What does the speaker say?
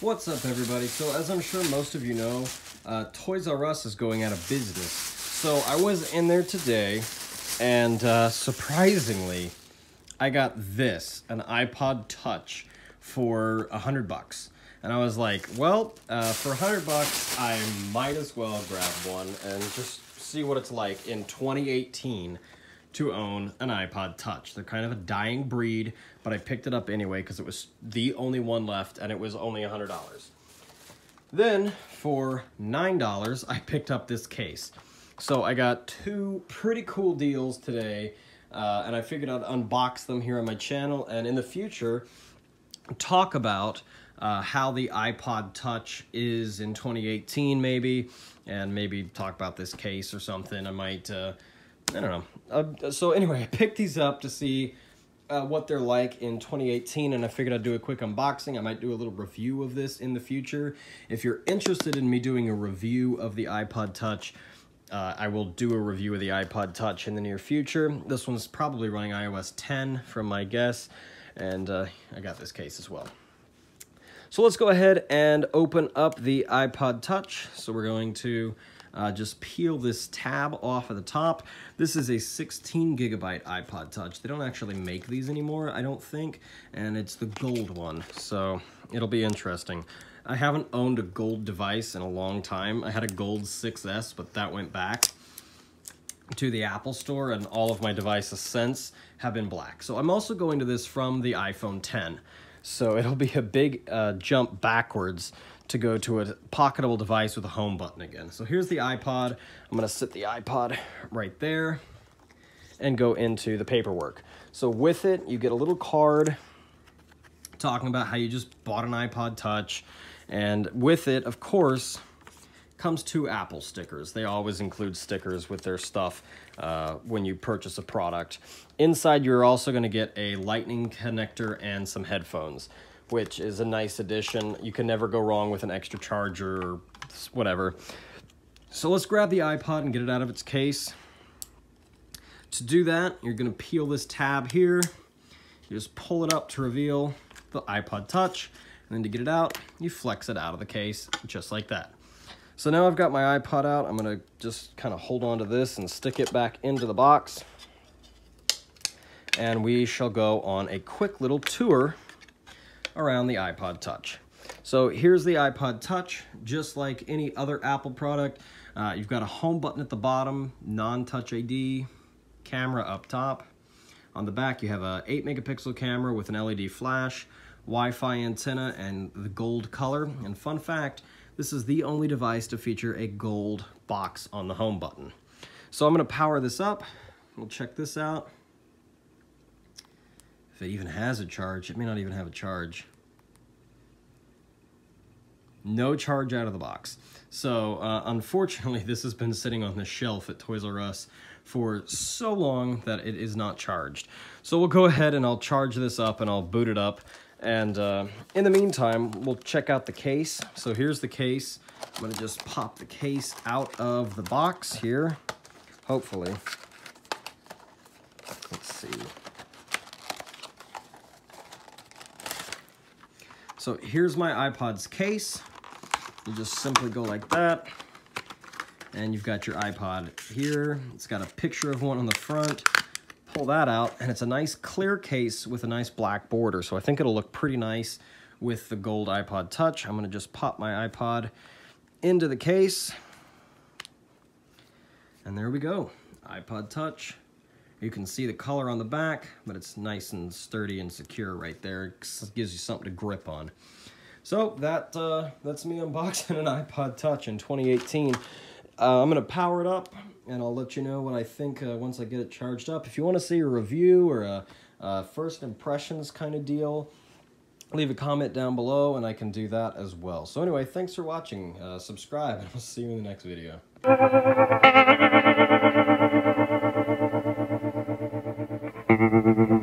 What's up, everybody? So, as I'm sure most of you know, uh, Toys R Us is going out of business. So, I was in there today, and uh, surprisingly, I got this an iPod Touch for a hundred bucks. And I was like, well, uh, for a hundred bucks, I might as well grab one and just see what it's like in 2018 to own an iPod Touch. They're kind of a dying breed, but I picked it up anyway because it was the only one left and it was only $100. Then for $9, I picked up this case. So I got two pretty cool deals today uh, and I figured I'd unbox them here on my channel and in the future talk about uh, how the iPod Touch is in 2018 maybe and maybe talk about this case or something. I might uh, I don't know. Uh, so anyway, I picked these up to see uh, what they're like in 2018, and I figured I'd do a quick unboxing. I might do a little review of this in the future. If you're interested in me doing a review of the iPod Touch, uh, I will do a review of the iPod Touch in the near future. This one's probably running iOS 10 from my guess, and uh, I got this case as well. So let's go ahead and open up the iPod Touch. So we're going to uh, just peel this tab off of the top. This is a 16 gigabyte iPod Touch. They don't actually make these anymore, I don't think, and it's the gold one, so it'll be interesting. I haven't owned a gold device in a long time. I had a gold 6S, but that went back to the Apple store and all of my devices since have been black. So I'm also going to this from the iPhone 10. So it'll be a big uh, jump backwards to go to a pocketable device with a home button again. So here's the iPod. I'm gonna sit the iPod right there and go into the paperwork. So with it, you get a little card talking about how you just bought an iPod Touch. And with it, of course, comes two Apple stickers. They always include stickers with their stuff uh, when you purchase a product. Inside, you're also going to get a lightning connector and some headphones which is a nice addition. You can never go wrong with an extra charger or whatever. So let's grab the iPod and get it out of its case. To do that, you're gonna peel this tab here. You just pull it up to reveal the iPod Touch, and then to get it out, you flex it out of the case, just like that. So now I've got my iPod out, I'm gonna just kind of hold on to this and stick it back into the box. And we shall go on a quick little tour around the iPod Touch. So here's the iPod Touch, just like any other Apple product. Uh, you've got a home button at the bottom, non-touch ID, camera up top. On the back, you have a 8 megapixel camera with an LED flash, Wi-Fi antenna, and the gold color. And fun fact, this is the only device to feature a gold box on the home button. So I'm going to power this up. We'll check this out. If it even has a charge, it may not even have a charge. No charge out of the box. So uh, unfortunately, this has been sitting on the shelf at Toys R Us for so long that it is not charged. So we'll go ahead and I'll charge this up and I'll boot it up. And uh, in the meantime, we'll check out the case. So here's the case. I'm gonna just pop the case out of the box here, hopefully. Let's see. So here's my iPod's case. You just simply go like that. And you've got your iPod here. It's got a picture of one on the front. Pull that out, and it's a nice clear case with a nice black border. So I think it'll look pretty nice with the gold iPod Touch. I'm gonna just pop my iPod into the case. And there we go, iPod Touch. You can see the color on the back, but it's nice and sturdy and secure right there. It gives you something to grip on. So that uh, that's me unboxing an iPod Touch in 2018. Uh, I'm going to power it up, and I'll let you know what I think uh, once I get it charged up. If you want to see a review or a, a first impressions kind of deal, leave a comment down below, and I can do that as well. So anyway, thanks for watching. Uh, subscribe, and I'll see you in the next video. Mm-hmm.